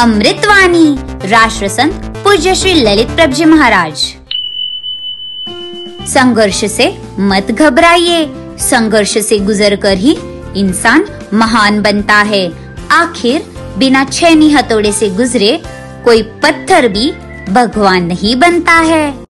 अमृतवाणी राष्ट्र संत पूज्य श्री ललित प्रभ जी महाराज। संघर्ष से मत घबराइए, संघर्ष से गुजर कर ही इंसान महान बनता है। आखिर बिना छेनी हथौड़े से गुजरे कोई पत्थर भी भगवान नहीं बनता है।